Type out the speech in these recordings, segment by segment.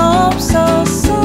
없었어.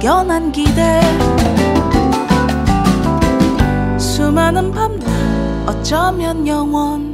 막연한 기대. 수많은 밤낮 어쩌면 영원.